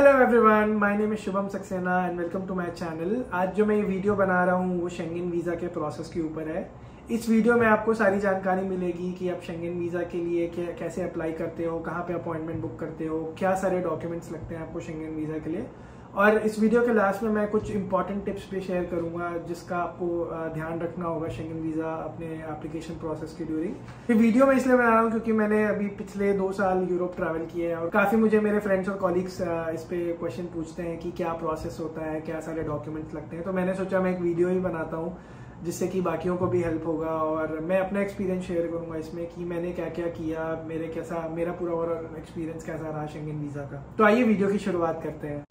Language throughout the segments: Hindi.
Hello everyone my name is Shubham Saxena and welcome to my channel आज जो मैं ये वीडियो बना रहा हूँ, वो शेंगन वीज़ा के प्रोसेस के ऊपर है। इस वीडियो में आपको सारी जानकारी मिलेगी कि आप शेंगन वीज़ा के लिए कैसे अप्लाई करते हो, कहाँ पे अपॉइंटमेंट बुक करते हो, क्या सारे डॉक्यूमेंट्स लगते हैं आपको शेंगन वीज़ा के लिए। और इस वीडियो के लास्ट में मैं कुछ इंपॉर्टेंट टिप्स भी शेयर करूँगा, जिसका आपको ध्यान रखना होगा शेंगन वीज़ा अपने एप्लीकेशन प्रोसेस के ड्यूरिंग ये वीडियो मैं इसलिए बना रहा हूँ क्योंकि मैंने अभी पिछले दो साल यूरोप ट्रैवल किए हैं और काफ़ी मुझे मेरे फ्रेंड्स और कॉलीग्स इस पे क्वेश्चन पूछते हैं कि क्या प्रोसेस होता है, क्या सारे डॉक्यूमेंट्स लगते हैं। तो मैंने सोचा मैं एक वीडियो ही बनाता हूँ, जिससे कि बाकियों को भी हेल्प होगा और मैं अपना एक्सपीरियंस शेयर करूँगा इसमें कि मैंने क्या क्या किया मेरे कैसा, मेरा पूरा ओवरऑल एक्सपीरियंस कैसा रहा शेंगन वीज़ा का। तो आइए वीडियो की शुरुआत करते हैं।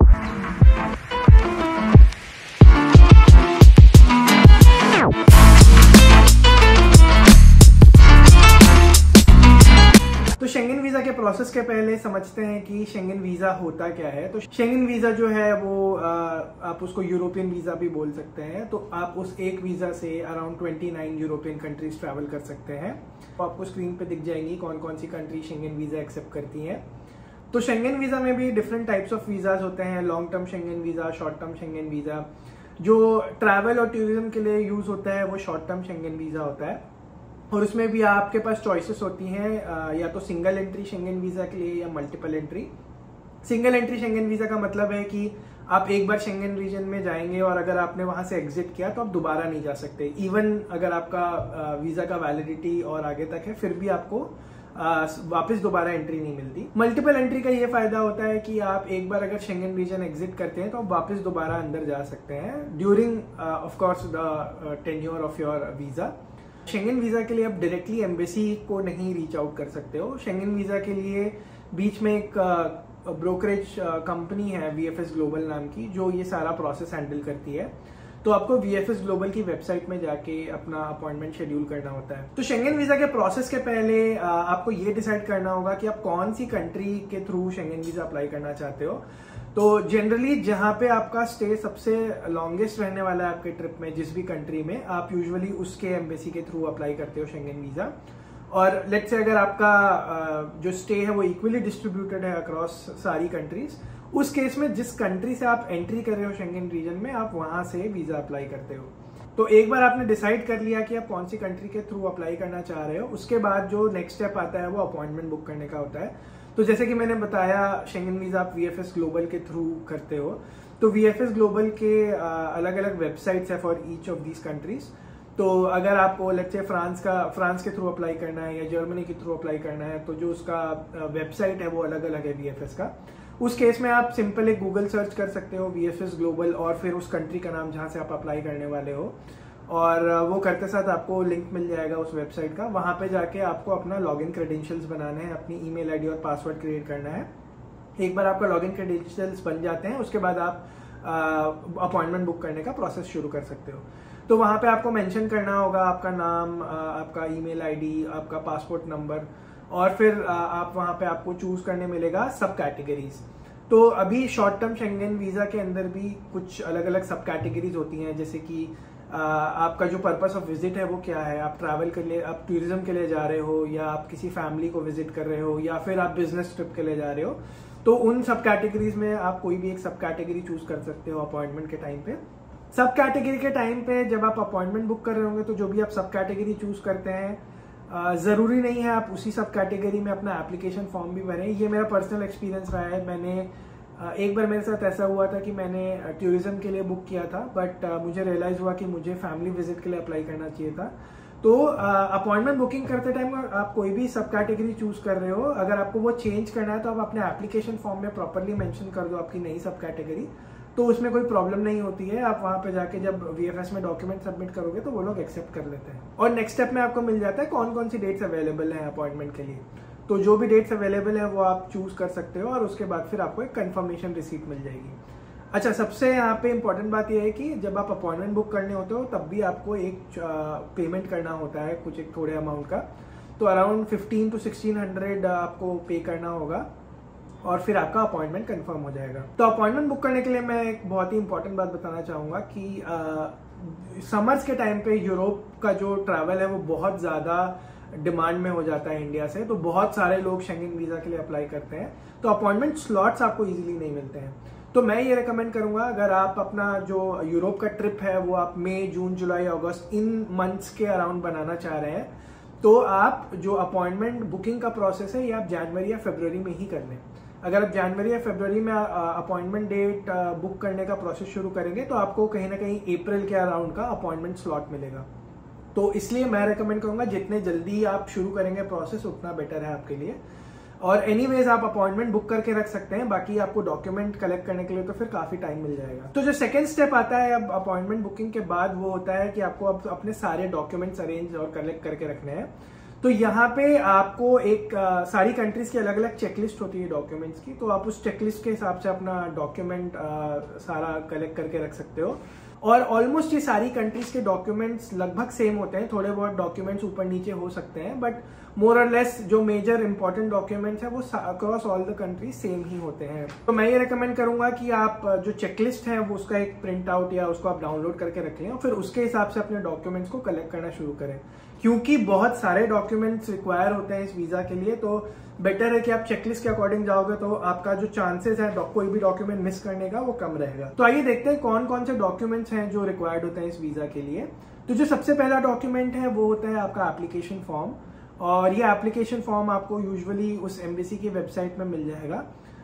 प्रोसेस के पहले समझते हैं कि शेंगन वीज़ा होता क्या है। तो शेंगन वीज़ा जो है वो आ, आप उसको यूरोपियन वीज़ा भी बोल सकते हैं। तो आप उस एक वीज़ा से अराउंड 29 यूरोपियन कंट्रीज़ ट्रैवल कर सकते हैं। तो आपको स्क्रीन पे दिख जाएँगी कौन कौन सी कंट्री शेंगन वीज़ा एक्सेप्ट करती हैं। तो शेंगन वीज़ा में भी डिफरेंट टाइप्स ऑफ़ वीजाज होते हैं। Long term Schengen visa short term Schengen visa जो ट्रैवल और टूरिज़्म के लिए यूज़ होता है वो शॉर्ट टर्म शेंगन वीज़ा होता है। और उसमें भी आपके पास चॉइसेस होती हैं या तो सिंगल एंट्री शेंगन वीज़ा के लिए या multiple entry single entry Schengen visa का मतलब है कि आप एक बार शेंगन रीजन में जाएँगे और अगर आपने वहाँ से एग्जिट किया तो आप दोबारा नहीं जा सकते। इवन अगर आपका वीज़ा का वैलिडिटी और आगे तक है, फिर भी आपको वापस दोबारा एंट्री नहीं मिलती। मल्टीपल एंट्री का ये फ़ायदा होता है कि आप एक बार अगर शेंगन रीजन एग्जिट करते हैं तो आप वापस दोबारा अंदर जा सकते हैं during of course the tenure of your visa Schengen visa के लिए आप डायरेक्टली एम्बेसी को नहीं रीच आउट कर सकते हो। शेंगन वीज़ा के लिए बीच में एक ब्रोकरेज कंपनी है वीएफएस ग्लोबल नाम की, जो ये सारा प्रोसेस हैंडल करती है। तो आपको वीएफएस ग्लोबल की वेबसाइट में जाके अपना अपॉइंटमेंट शेड्यूल करना होता है। तो शेंगन वीज़ा के प्रोसेस के पहले आपको ये डिसाइड करना होगा कि आप कौन सी कंट्री के थ्रू शेंगन वीज़ा अप्लाई करना चाहते हो। तो जनरली जहाँ पे आपका स्टे सबसे लॉन्गेस्ट रहने वाला है आपके ट्रिप में, जिस भी कंट्री में, आप यूजुअली उसके एम्बेसी के थ्रू अप्लाई करते हो शेंगन वीज़ा और लेट से अगर आपका जो स्टे है वो इक्वली डिस्ट्रीब्यूटेड है अक्रॉस सारी कंट्रीज़ उस केस में जिस कंट्री से आप एंट्री कर रहे हो शेंगन रीजन में, आप वहाँ से वीज़ा अप्लाई करते हो। तो एक बार आपने डिसाइड कर लिया कि आप कौन सी कंट्री के थ्रू अप्लाई करना चाह रहे हो, उसके बाद जो नेक्स्ट स्टेप आता है वो अपॉइंटमेंट बुक करने का होता है। तो जैसे कि मैंने बताया शेंगन वीज़ा आप वी ग्लोबल के थ्रू करते हो तो वीएफएस ग्लोबल के अलग अलग वेबसाइट्स है for each of these countries तो अगर आपको लेट्स फ्रांस का फ्रांस के थ्रू अप्लाई करना है या जर्मनी के थ्रू अप्लाई करना है तो जो उसका वेबसाइट है वो अलग अलग है वी का। उस केस में आप सिंपल एक गूगल सर्च कर सकते हो वीएफएस ग्लोबल और फिर उस कंट्री का नाम जहाँ से आप अप्लाई करने वाले हो। और वो करते साथ आपको लिंक मिल जाएगा उस वेबसाइट का। वहाँ पे जाके आपको अपना लॉगिन क्रेडेंशियल्स बनाने हैं, अपनी ईमेल आईडी और पासवर्ड क्रिएट करना है। एक बार आपका लॉगिन क्रेडेंशियल्स बन जाते हैं, उसके बाद आप अपॉइंटमेंट बुक करने का प्रोसेस शुरू कर सकते हो। तो वहाँ पे आपको मेंशन करना होगा आपका नाम आपका ईमेल आईडी आपका पासपोर्ट नंबर और फिर आप वहाँ पे आपको चूज़ करने मिलेगा सब कैटेगरीज तो अभी शॉर्ट टर्म शेंगन वीज़ा के अंदर भी कुछ अलग अलग सब कैटेगरीज होती हैं, जैसे कि आपका जो पर्पस ऑफ़ विज़िट है वो क्या है? आप ट्रैवल के लिए, आप टूरिज़्म के लिए जा रहे हो या आप किसी फैमिली को विज़िट कर रहे हो या फिर आप बिज़नेस ट्रिप के लिए जा रहे हो? तो उन सब कैटेगरीज में आप कोई भी एक सब कैटेगरी चूज़ कर सकते हो अपॉइंटमेंट के टाइम पे। सब कैटेगरी के टाइम पे जब आप अपॉइंटमेंट बुक कर रहे होंगे तो जो भी आप सब कैटेगरी चूज़ करते हैं ज़रूरी नहीं है आप उसी सब कैटेगरी में अपना एप्लीकेशन फॉर्म भी भरें। ये मेरा पर्सनल एक्सपीरियंस रहा है। मैंने एक बार मेरे साथ ऐसा हुआ था कि मैंने टूरिज़्म के लिए बुक किया था बट मुझे रियलाइज़ हुआ कि मुझे फैमिली विज़िट के लिए अप्लाई करना चाहिए था। तो अपॉइंटमेंट बुकिंग करते टाइम आप कोई भी सब कैटेगरी चूज़ कर रहे हो, अगर आपको वो चेंज करना है तो आप अपने एप्लीकेशन फॉर्म में प्रॉपरली मेंशन कर दो आपकी नई सब कैटेगरी तो उसमें कोई प्रॉब्लम नहीं होती है, आप वहाँ पे जाके जब वीएफएस में डॉक्यूमेंट सबमिट करोगे तो वो लोग एक्सेप्ट कर लेते हैं। और नेक्स्ट स्टेप में आपको मिल जाता है कौन कौन सी डेट्स अवेलेबल है अपॉइंटमेंट के लिए। तो जो भी डेट्स अवेलेबल है, वो आप चूज़ कर सकते हो और उसके बाद फिर आपको एक कंफर्मेशन रिसीट मिल जाएगी। अच्छा सबसे यहाँ पे इम्पोर्टेंट बात यह है कि जब आप अपॉइंटमेंट बुक करने होते हो, तब भी आपको एक पेमेंट करना होता है कुछ एक थोड़े अमाउंट का। तो around fifteen to sixteen hundred आपको पे करना होगा और फिर आपका अपॉइंटमेंट कंफर्म हो जाएगा। तो अपॉइंटमेंट बुक करने के लिए मैं एक बहुत ही इंपॉर्टेंट बात बताना चाहूँगा कि समर्स के टाइम पे यूरोप का जो ट्रैवल है, वो बहुत ज़्यादा डिमांड में हो जाता है इंडिया से तो बहुत सारे लोग शेंगन वीज़ा के लिए अप्लाई करते हैं। तो अपॉइंटमेंट स्लॉट्स आपको इजीली नहीं मिलते हैं। तो मैं ये रेकमेंड करूँगा, अगर आप अपना जो यूरोप का ट्रिप है, वो आप मई जून जुलाई अगस्त इन मंथ्स के अराउंड बनाना चाह रहे हैं तो आप जो अपॉइंटमेंट बुकिंग का प्रोसेस है, ये आप जनवरी या फेब्रवरी में ही कर लें। अगर आप जनवरी या फरवरी में अपॉइंटमेंट डेट बुक करने का प्रोसेस शुरू करेंगे तो आपको कहीं ना कहीं अप्रैल के अराउंड का अपॉइंटमेंट स्लॉट मिलेगा। तो इसलिए मैं रिकमेंड करूँगा जितने जल्दी आप शुरू करेंगे प्रोसेस उतना बेटर है आपके लिए। और एनी आप अपॉइंटमेंट बुक करके रख सकते हैं बाकी आपको डॉक्यूमेंट कलेक्ट करने के लिए तो फिर काफ़ी टाइम मिल जाएगा। तो जो सेकंड स्टेप आता है अब अपॉइंटमेंट बुकिंग के बाद वो होता है कि आपको अब अपने सारे डॉक्यूमेंट्स अरेंज और कलेक्ट करके रखने हैं। तो यहाँ पे आपको एक आ, सारी कंट्रीज़ की अलग अलग चेकलिस्ट होती है डॉक्यूमेंट्स की तो आप उस चेकलिस्ट के हिसाब से अपना डॉक्यूमेंट सारा कलेक्ट करके रख सकते हो। और ऑलमोस्ट ये सारी कंट्रीज़ के डॉक्यूमेंट्स लगभग सेम होते हैं, थोड़े बहुत डॉक्यूमेंट्स ऊपर नीचे हो सकते हैं बट मोर और लेस जो मेजर इंपॉर्टेंट डॉक्यूमेंट्स है, वो across all the countries same ही होते हैं। तो मैं ये रिकमेंड करूँगा कि आप जो चेकलिस्ट है, वो उसका एक प्रिंट आउट या उसको आप डाउनलोड करके रख लें और फिर उसके हिसाब से अपने डॉक्यूमेंट्स को कलेक्ट करना शुरू करें। क्योंकि बहुत सारे डॉक्यूमेंट्स रिक्वायर होते हैं इस वीज़ा के लिए तो बेटर है कि आप चेकलिस्ट के अकॉर्डिंग जाओगे तो आपका जो चांसेस है कोई भी डॉक्यूमेंट मिस करने का वो कम रहेगा। तो आइए देखते हैं कौन कौन से डॉक्यूमेंट्स हैं जो रिक्वायर्ड होते हैं इस वीज़ा के लिए। तो जो सबसे पहला डॉक्यूमेंट है वो होता है आपका एप्लीकेशन फॉर्म और ये एप्लीकेशन फॉर्म आपको यूजुअली उस एम्बेसी की वेबसाइट में मिल जाएगा।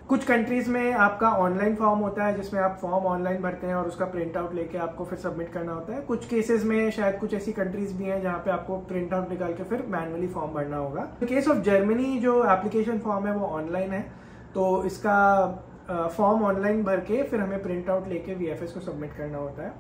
कुछ कंट्रीज़ में आपका ऑनलाइन फॉर्म होता है, जिसमें आप फॉर्म ऑनलाइन भरते हैं और उसका प्रिंट आउट लेके आपको फिर सबमिट करना होता है। कुछ केसेस में शायद कुछ ऐसी कंट्रीज़ भी हैं जहाँ पे आपको प्रिंट आउट निकाल के फिर मैनुअली फॉर्म भरना होगा। केस ऑफ़ जर्मनी जो एप्लीकेशन फॉर्म है वो ऑनलाइन है तो इसका फॉर्म ऑनलाइन भर के फिर हमें प्रिंट आउट लेके वीएफएस को सबमिट करना होता है।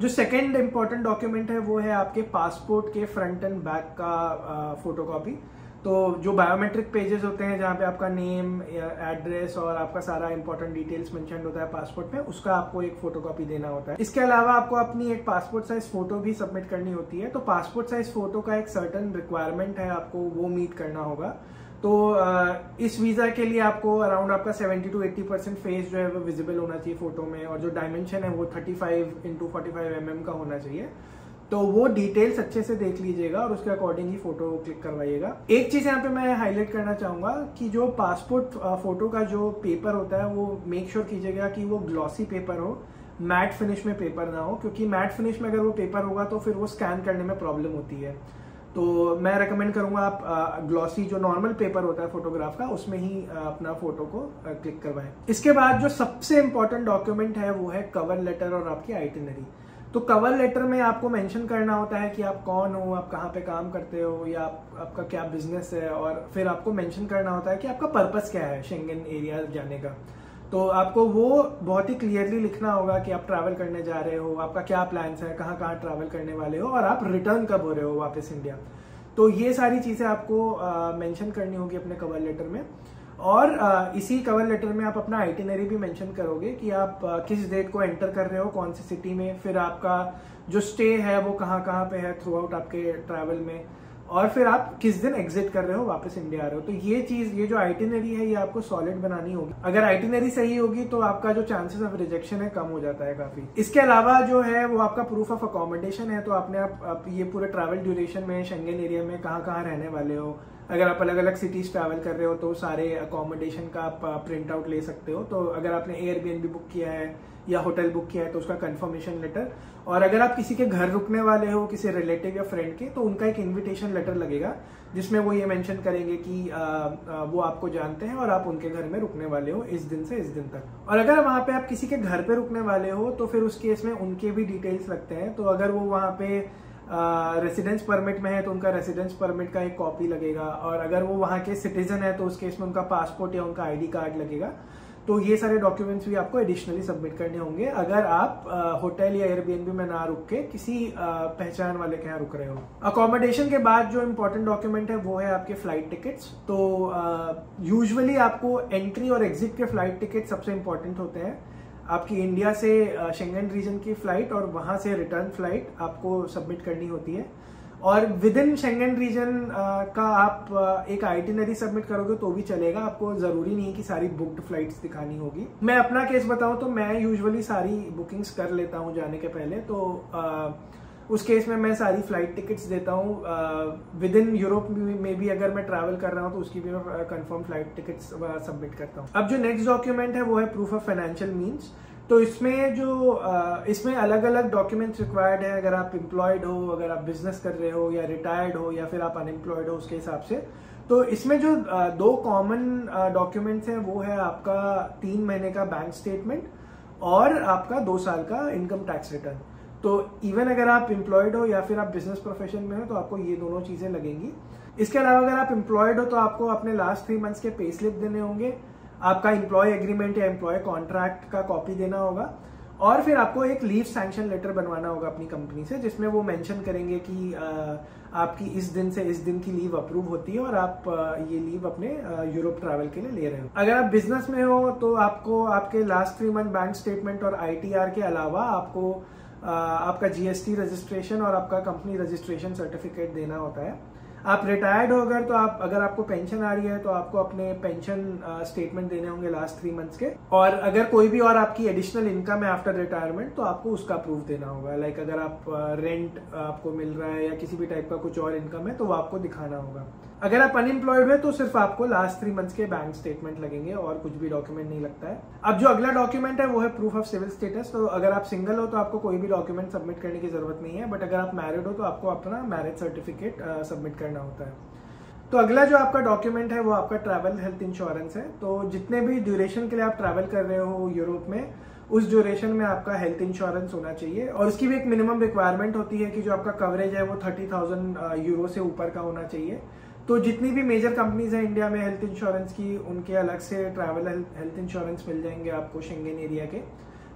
जो सेकेंड इंपॉर्टेंट डॉक्यूमेंट है, वो है आपके पासपोर्ट के फ्रंट एंड बैक का फ़ोटो कॉपी तो जो बायोमेट्रिक पेजेस होते हैं, जहाँ पे आपका नेम एड्रेस और आपका सारा इंपॉर्टेंट डिटेल्स मेंशन होता है पासपोर्ट में, उसका आपको एक फोटोकॉपी देना होता है। इसके अलावा आपको अपनी एक पासपोर्ट साइज़ फ़ोटो भी सबमिट करनी होती है। तो पासपोर्ट साइज़ फ़ोटो का एक सर्टन रिक्वायरमेंट है आपको वो मीट करना होगा। तो इस वीज़ा के लिए आपको अराउंड आपका 70 टू 80 परसेंट फेस जो है वो विजिबल होना चाहिए फ़ोटो में, और जो डायमेंशन है वो 35 फाइव इंटू फोर्टी का होना चाहिए। तो वो डिटेल्स अच्छे से देख लीजिएगा और उसके अकॉर्डिंग ही फ़ोटो क्लिक करवाइएगा। एक चीज़ यहाँ पे मैं हाईलाइट करना चाहूँगा कि जो पासपोर्ट फ़ोटो का जो पेपर होता है, वो मेक श्योर कीजिएगा कि वो ग्लॉसी पेपर हो मैट फिनिश में पेपर ना हो, क्योंकि मैट फिनिश में अगर वो पेपर होगा तो फिर वो स्कैन करने में प्रॉब्लम होती है। तो मैं रेकमेंड करूँगा आप ग्लॉसी जो नॉर्मल पेपर होता है फोटोग्राफ का, उसमें ही अपना फ़ोटो को क्लिक करवाएँ। इसके बाद जो सबसे इंपॉर्टेंट डॉक्यूमेंट है, वो है कवर लेटर और आपकी आइटिनरी तो कवर लेटर में आपको मेंशन करना होता है कि आप कौन हो आप कहाँ पे काम करते हो या आप, आपका क्या बिज़नेस है और फिर आपको मेंशन करना होता है कि आपका पर्पस क्या है शेंगन एरिया जाने का। तो आपको वो बहुत ही क्लियरली लिखना होगा कि आप ट्रैवल करने जा रहे हो आपका क्या प्लान्स है कहाँ कहाँ ट्रैवल करने वाले हो और आप रिटर्न कब हो रहे हो वापस इंडिया तो ये सारी चीज़ें आपको मेंशन करनी होगी अपने कवर लेटर में। और इसी कवर लेटर में आप अपना आइटिनरी भी मेंशन करोगे कि आप किस डेट को एंटर कर रहे हो कौन सी सिटी में फिर आपका जो स्टे है वो कहाँ कहाँ पे है थ्रू आउट आपके ट्रैवल में और फिर आप किस दिन एग्जिट कर रहे हो वापस इंडिया आ रहे हो। तो ये चीज़ ये जो आइटिनरी है ये आपको सॉलिड बनानी होगी। अगर आइटिनरी सही होगी तो आपका जो चांसेस ऑफ़ रिजेक्शन है कम हो जाता है काफ़ी। इसके अलावा जो है वो आपका प्रूफ ऑफ़ अकोमोडेशन है तो आपने आप, आप ये पूरे ट्रैवल ड्यूरेशन में शेंगन एरिया में कहाँ कहाँ रहने वाले हो अगर आप अलग अलग सिटीज़ ट्रैवल कर रहे हो तो सारे अकोमोडेशन का आप प्रिंट आउट ले सकते हो। तो अगर आपने एयरबीएनबी बुक किया है या होटल बुक किया है तो उसका कंफर्मेशन लेटर और अगर आप किसी के घर रुकने वाले हो किसी रिलेटिव या फ्रेंड के तो उनका एक इनविटेशन लेटर लगेगा जिसमें वो ये मेंशन करेंगे कि आ, आ, वो आपको जानते हैं और आप उनके घर में रुकने वाले हो इस दिन से इस दिन तक। और अगर वहाँ पे आप किसी के घर पे रुकने वाले हो तो फिर उस केस में उनके भी डिटेल्स लगते हैं। तो अगर वो वहाँ पे रेसिडेंस परमिट में है तो उनका रेसिडेंस परमिट का एक कॉपी लगेगा। और अगर वो वहाँ के सिटीजन है तो उस केस में उनका पासपोर्ट या उनका आईडी कार्ड लगेगा। तो ये सारे डॉक्यूमेंट्स भी आपको एडिशनली सबमिट करने होंगे। अगर आप होटल या एयरबीएनबी में ना रुक के किसी पहचान वाले के यहाँ रुक रहे हो। अकोमोडेशन के बाद जो इम्पोर्टेंट डॉक्यूमेंट है, वो है आपके फ़्लाइट टिकट्स तो यूजुअली आपको एंट्री और एग्जिट के फ़्लाइट टिकट सबसे इंपॉर्टेंट होते हैं। आपकी इंडिया से शेंगन रीजन की फ़्लाइट और वहाँ से रिटर्न फ़्लाइट आपको सबमिट करनी होती है। और विद इन शेंगन रीजन का आप एक आइटिनरी सबमिट करोगे तो भी चलेगा। आपको ज़रूरी नहीं कि सारी बुक्ड फ्लाइट्स दिखानी होगी। मैं अपना केस बताऊँ तो मैं यूजुअली सारी बुकिंग्स कर लेता हूँ जाने के पहले। तो आ, उस केस में मैं सारी फ़्लाइट टिकट्स देता हूँ विद इन यूरोप में भी अगर मैं ट्रैवल कर रहा हूँ तो उसकी भी मैं कंफर्म फ़्लाइट टिकट्स सबमिट करता हूँ। अब जो नेक्स्ट डॉक्यूमेंट है, वो है प्रूफ ऑफ़ फाइनेंशियल मीन्स तो इसमें जो इसमें अलग अलग डॉक्यूमेंट्स रिक्वायर्ड है। अगर आप एम्प्लॉयड हो, अगर आप बिज़नेस कर रहे हो, या रिटायर्ड हो, या फिर आप अनएम्प्लॉयड हो, उसके हिसाब से। तो इसमें जो दो कॉमन डॉक्यूमेंट्स हैं, वो है आपका तीन महीने का बैंक स्टेटमेंट और आपका दो साल का इनकम टैक्स रिटर्न तो इवन अगर आप एम्प्लॉयड हो या फिर आप बिज़नेस प्रोफेशन में हो तो आपको ये दोनों चीज़ें लगेंगी। इसके अलावा अगर आप एम्प्लॉयड हो तो आपको अपने लास्ट थ्री मंथ्स के पे स्लिप देने होंगे। आपका एम्प्लॉय एग्रीमेंट या एम्प्लॉय कॉन्ट्रैक्ट का कॉपी देना होगा। और फिर आपको एक लीव सैंक्शन लेटर बनवाना होगा अपनी कंपनी से, जिसमें वो मेंशन करेंगे कि आपकी इस दिन से इस दिन की लीव अप्रूव होती है और आप ये लीव अपने यूरोप ट्रैवल के लिए ले रहे हो। अगर आप बिज़नेस में हो तो आपको आपके last three month bank statement और आईटीआर के अलावा आपको आपका जीएसटी रजिस्ट्रेशन और आपका कंपनी रजिस्ट्रेशन सर्टिफिकेट देना होता है। आप रिटायर्ड हो अगर तो आप, अगर आपको पेंशन आ रही है तो आपको अपने पेंशन स्टेटमेंट देने होंगे लास्ट थ्री मंथ्स के। और अगर कोई भी और आपकी एडिशनल इनकम है आफ्टर रिटायरमेंट तो आपको उसका प्रूफ देना होगा। लाइक अगर आप रेंट आपको मिल रहा है या किसी भी टाइप का कुछ और इनकम है तो वो आपको दिखाना होगा। अगर आप अनएम्प्लॉयड हुए तो सिर्फ़ आपको लास्ट थ्री मंथ्स के बैंक स्टेटमेंट लगेंगे और कुछ भी डॉक्यूमेंट नहीं लगता है। अब जो अगला डॉक्यूमेंट है, वो है प्रूफ ऑफ़ सिविल स्टेटस तो अगर आप सिंगल हो तो आपको कोई भी डॉक्यूमेंट सबमिट करने की ज़रूरत नहीं है। बट अगर आप मैरिड हो तो आपको अपना मैरिज सर्टिफिकेट सबमिट करना होता है। तो अगला जो आपका डॉक्यूमेंट है, वो आपका ट्रैवल हेल्थ इंश्योरेंस है। तो जितने भी ड्यूरेशन के लिए आप ट्रैवल कर रहे हो यूरोप में, उस ड्यूरेशन में आपका हेल्थ इंश्योरेंस होना चाहिए। और उसकी भी एक मिनिमम रिक्वायरमेंट होती है कि जो आपका कवरेज है, वो थर्टी थाउज़ेंड यूरो से ऊपर का होना चाहिए। तो जितनी भी मेजर कंपनीज़ हैं इंडिया में हेल्थ इंश्योरेंस की, उनके अलग से ट्रैवल हेल्थ इंश्योरेंस मिल जाएँगे आपको शेंगेन एरिया के।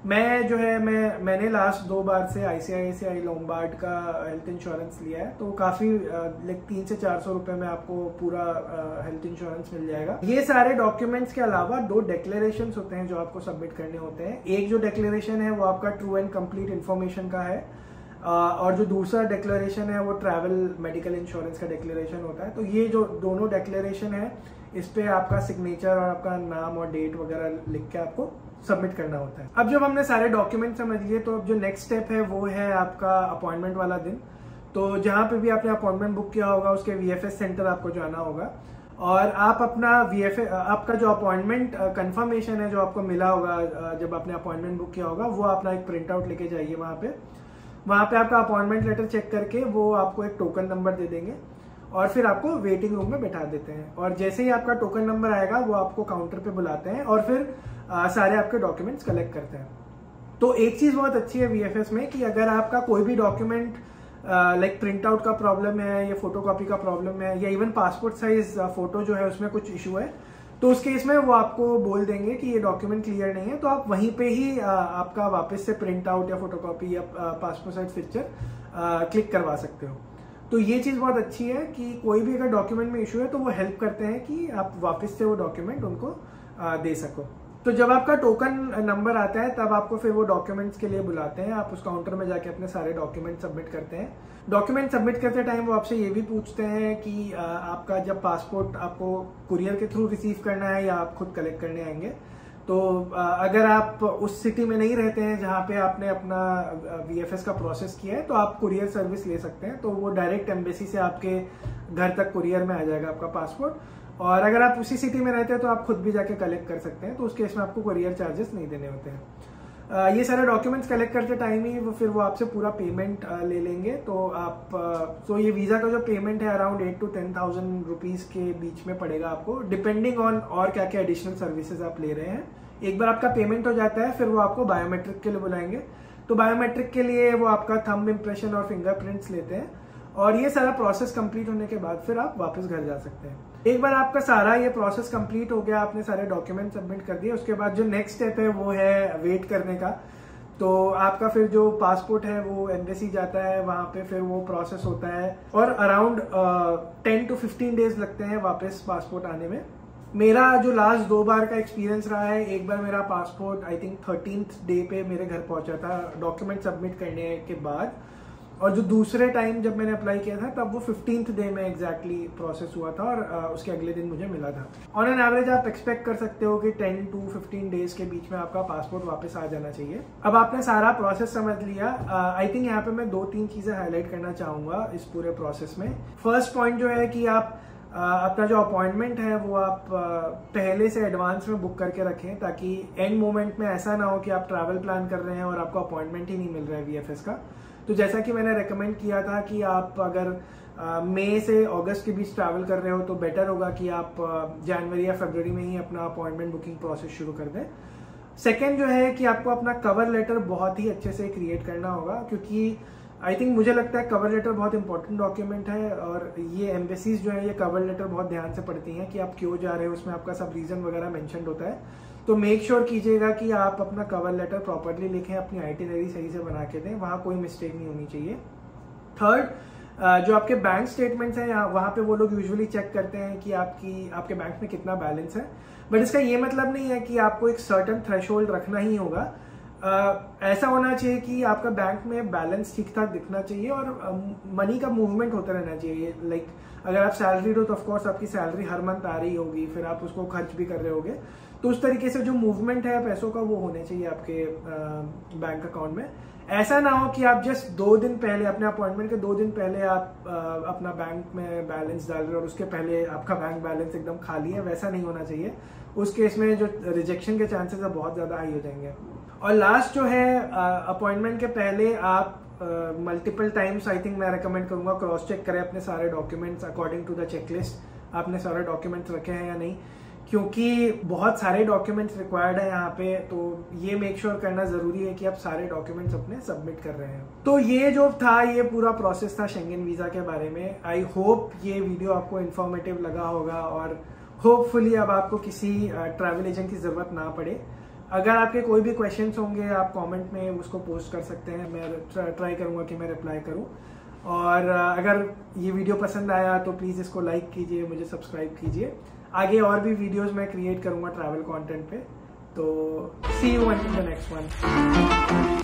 मैं जो है, मैं, मैंने लास्ट दो बार से आईसीआईसीआई लोमबार्ड का हेल्थ इंश्योरेंस लिया है तो काफ़ी लाइक तीन से चार सौ रुपए में आपको पूरा हेल्थ इंश्योरेंस मिल जाएगा। ये सारे डॉक्यूमेंट्स के अलावा दो डिक्लेरेशन होते हैं जो आपको सबमिट करने होते हैं। एक जो डिक्लेरेशन है, वो आपका ट्रू एंड कंप्लीट इन्फॉर्मेशन का है। और जो दूसरा डिक्लेरेशन है, वो ट्रैवल मेडिकल इंश्योरेंस का डिक्लेरेशन होता है। तो ये जो दोनों डिक्लेरेशन है, इस पे आपका सिग्नेचर और आपका नाम और डेट वगैरह लिख के आपको सबमिट करना होता है। अब जब हमने सारे डॉक्यूमेंट समझ लिए तो अब जो नेक्स्ट स्टेप है, वो है आपका अपॉइंटमेंट वाला दिन। तो जहाँ पे भी आपने अपॉइंटमेंट बुक किया होगा, उसके वीएफएस सेंटर आपको जाना होगा। और आप अपना वीएफ आपका जो अपॉइंटमेंट कंफर्मेशन है, जो आपको मिला होगा जब आपने अपॉइंटमेंट बुक किया होगा, वो अपना एक प्रिंट आउट लेके जाइए वहाँ पे। वहाँ पे आपका अपॉइंटमेंट लेटर चेक करके वो आपको एक टोकन नंबर दे देंगे और फिर आपको वेटिंग रूम में बैठा देते हैं। और जैसे ही आपका टोकन नंबर आएगा वो आपको काउंटर पे बुलाते हैं और फिर आ, सारे आपके डॉक्यूमेंट्स कलेक्ट करते हैं। तो एक चीज़ बहुत अच्छी है वीएफएस में कि अगर आपका कोई भी डॉक्यूमेंट लाइक प्रिंट आउट का प्रॉब्लम है या फ़ोटो का प्रॉब्लम है या इवन पासपोर्ट साइज़ फ़ोटो जो है उसमें कुछ इशू है तो उस केस में वो आपको बोल देंगे कि ये डॉक्यूमेंट क्लियर नहीं है तो आप वहीं पे ही आपका वापस से प्रिंट आउट या फोटोकॉपी या पासपोर्ट साइज़ पिक्चर क्लिक करवा सकते हो। तो ये चीज़ बहुत अच्छी है कि कोई भी अगर डॉक्यूमेंट में इशू है तो वो हेल्प करते हैं कि आप वापस से वो डॉक्यूमेंट उनको दे सको। तो जब आपका टोकन नंबर आता है, तब आपको फिर वो डॉक्यूमेंट्स के लिए बुलाते हैं। आप उस काउंटर में जाके अपने सारे डॉक्यूमेंट सबमिट करते हैं। डॉक्यूमेंट सबमिट करते टाइम वो आपसे ये भी पूछते हैं कि आपका जब पासपोर्ट आपको कुरियर के थ्रू रिसीव करना है या आप खुद कलेक्ट करने आएँगे तो अगर आप उस सिटी में नहीं रहते हैं जहाँ पे आपने अपना वीएफएस का प्रोसेस किया है तो आप कुरियर सर्विस ले सकते हैं। तो वो डायरेक्ट एम्बेसी से आपके घर तक कुरियर में आ जाएगा आपका पासपोर्ट और अगर आप उसी सिटी में रहते हैं तो आप खुद भी जाके कलेक्ट कर सकते हैं। तो उस केस में आपको कुरियर चार्जेस नहीं देने होते हैं। ये सारे डॉक्यूमेंट्स कलेक्ट करते टाइम ही, वो फिर वो आपसे पूरा पेमेंट ले लेंगे। तो आप तो ये वीज़ा का जो पेमेंट है around eight to ten thousand rupees के बीच में पड़ेगा आपको। डिपेंडिंग ऑन और क्या क्या एडिशनल सर्विसेज़ आप ले रहे हैं। एक बार आपका पेमेंट हो जाता है, फिर वो आपको बायोमेट्रिक के लिए बुलाएँगे। तो बायोमेट्रिक के लिए वो आपका थंब इम्प्रेशन और फिंगरप्रिंट्स लेते हैं। और ये सारा प्रोसेस कंप्लीट होने के बाद फिर आप वापस घर जा सकते हैं। एक बार आपका सारा ये प्रोसेस कंप्लीट हो गया, आपने सारे डॉक्यूमेंट सबमिट कर दिए, उसके बाद जो नेक्स्ट स्टेप है वो है वेट करने का। तो आपका फिर जो पासपोर्ट है वो एम्बेसी जाता है, वहाँ पे फिर वो प्रोसेस होता है और around ten to fifteen days लगते हैं वापस पासपोर्ट आने में। मेरा जो लास्ट दो बार का एक्सपीरियंस रहा है, एक बार मेरा passport I think thirteen day पे मेरे घर पहुँचा था डॉक्यूमेंट सबमिट करने के बाद। और जो दूसरे टाइम जब मैंने अप्लाई किया था तब वो फिफ्टींथ डे में एग्जैक्टली exactly प्रोसेस हुआ था और uh, उसके अगले दिन मुझे मिला था। ऑन एन एवरेज आप एक्सपेक्ट कर सकते हो कि टेन टू 15 डेज़ के बीच में आपका पासपोर्ट वापस आ जाना चाहिए। अब आपने सारा प्रोसेस समझ लिया। आई थिंक यहाँ पे मैं दो तीन चीज़ें हाईलाइट करना चाहूँगा इस पूरे प्रोसेस में। फ़र्स्ट पॉइंट जो है कि आप अपना जो अपॉइंटमेंट है वो आप पहले से एडवांस में बुक करके रखें ताकि एंड मोमेंट में ऐसा ना हो कि आप ट्रैवल प्लान कर रहे हैं और आपको अपॉइंटमेंट ही नहीं मिल रहा है वी का। तो जैसा कि मैंने रेकमेंड किया था कि आप अगर मई से अगस्त के बीच ट्रैवल कर रहे हो तो बेटर होगा कि आप जनवरी या फरवरी में ही अपना अपॉइंटमेंट बुकिंग प्रोसेस शुरू कर दें। सेकेंड जो है कि आपको अपना कवर लेटर बहुत ही अच्छे से क्रिएट करना होगा, क्योंकि आई थिंक मुझे लगता है कवर लेटर बहुत इंपॉर्टेंट डॉक्यूमेंट है, और ये एम्बेसीज जो है, ये कवर लेटर बहुत ध्यान से पढ़ती हैं कि आप क्यों जा रहे हो, उसमें आपका सब रीजन वगैरह मैंशन होता है। तो मेक श्योर sure कीजिएगा कि आप अपना कवर लेटर प्रॉपरली लिखें, अपनी आइटिनरी सही से बना के दें, वहाँ कोई मिस्टेक नहीं होनी चाहिए। थर्ड जो आपके बैंक स्टेटमेंट्स हैं वहाँ पे वो लोग यूजुअली चेक करते हैं कि आपकी, आपके बैंक में कितना बैलेंस है। बट इसका ये मतलब नहीं है कि आपको एक सर्टन थ्रेश रखना ही होगा। ऐसा होना चाहिए कि आपका बैंक में बैलेंस ठीक ठाक दिखना चाहिए और मनी का मूवमेंट होता रहना चाहिए। लाइक अगर आप सैलरी हो तो ऑफकोर्स आपकी सैलरी हर मंथ आ रही होगी, फिर आप उसको खर्च भी कर रहे होगे। तो उस तरीके से जो मूवमेंट है पैसों का वो होने चाहिए आपके बैंक अकाउंट में। ऐसा ना हो कि आप जस्ट दो दिन पहले अपने अपॉइंटमेंट के दो दिन पहले आप आ, अपना बैंक में बैलेंस डाल रहे हो और उसके पहले आपका बैंक बैलेंस एकदम खाली है वैसा नहीं होना चाहिए। उस केस में जो रिजेक्शन के चांसेस है बहुत ज़्यादा हाई हो जाएँगे। और लास्ट जो है अपॉइंटमेंट के पहले आप मल्टीपल टाइम्स आई थिंक मैं रिकमेंड करूँगा क्रॉस चेक करें अपने सारे documents according to the checklist आपने सारे डॉक्यूमेंट्स रखे हैं या नहीं? क्योंकि बहुत सारे डॉक्यूमेंट्स रिक्वायर्ड है यहाँ पे तो ये मेक श्योर sure करना ज़रूरी है कि आप सारे डॉक्यूमेंट्स अपने सबमिट कर रहे हैं। तो ये जो था, ये पूरा प्रोसेस था शेंगन वीज़ा के बारे में। आई होप ये वीडियो आपको इन्फॉर्मेटिव लगा होगा और होपफुली अब आपको किसी ट्रैवल एजेंट की ज़रूरत ना पड़े। अगर आपके कोई भी क्वेश्चन होंगे, आप कमेंट में उसको पोस्ट कर सकते हैं। मैं ट्राई करूँगा कि मैं रिप्लाई करूँ। और अगर ये वीडियो पसंद आया तो प्लीज़ इसको लाइक कीजिए, मुझे सब्सक्राइब कीजिए। आगे और भी वीडियोस मैं क्रिएट करूँगा ट्रैवल कंटेंट पे तो see you in the next one